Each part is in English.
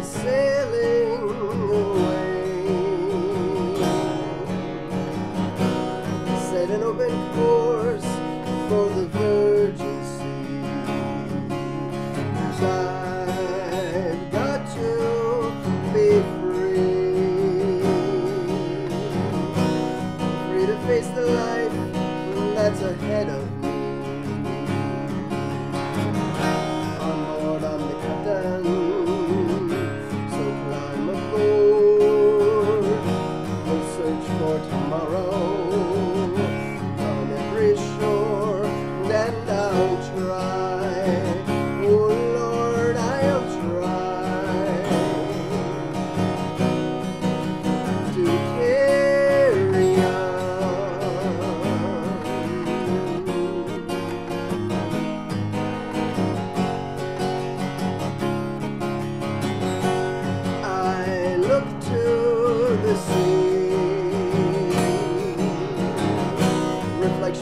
and sailing away. Set an open course for the virgin sea. I've got to be free, free to face the life that's ahead of me.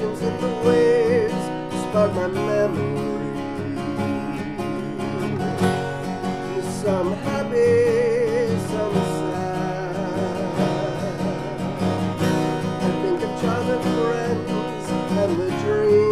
reflections in the waves spark my memory. Some happy, some sad. I think of childhood friends and the dreams.